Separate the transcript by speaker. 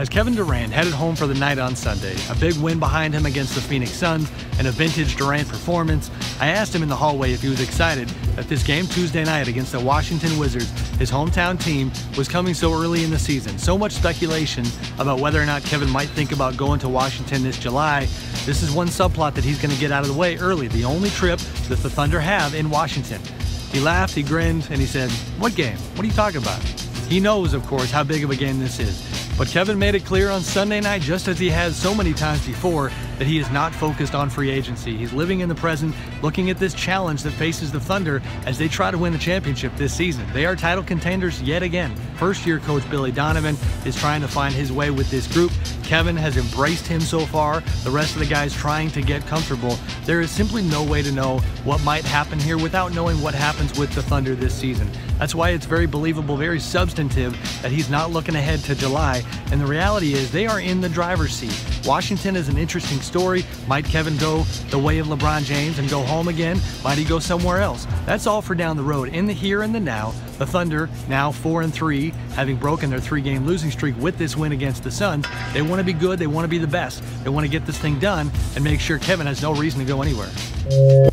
Speaker 1: As Kevin Durant headed home for the night on Sunday, a big win behind him against the Phoenix Suns and a vintage Durant performance, I asked him in the hallway if he was excited that this game Tuesday night against the Washington Wizards, his hometown team, was coming so early in the season. So much speculation about whether or not Kevin might think about going to Washington this July. This is one subplot that he's going to get out of the way early, the only trip that the Thunder have in Washington. He laughed, he grinned, and he said, What game? What are you talking about? He knows, of course, how big of a game this is. But Kevin made it clear on Sunday night, just as he has so many times before, that he is not focused on free agency. He's living in the present, looking at this challenge that faces the Thunder as they try to win the championship this season. They are title contenders yet again. First year coach Billy Donovan is trying to find his way with this group. Kevin has embraced him so far. The rest of the guys trying to get comfortable. There is simply no way to know what might happen here without knowing what happens with the Thunder this season. That's why it's very believable, very substantive that he's not looking ahead to July and the reality is they are in the driver's seat. Washington is an interesting story. Might Kevin go the way of LeBron James and go home again? Might he go somewhere else? That's all for down the road. In the here and the now, the Thunder, now 4 and 3, having broken their three game losing streak with this win against the Suns, they want to be good, they want to be the best. They want to get this thing done and make sure Kevin has no reason to go anywhere.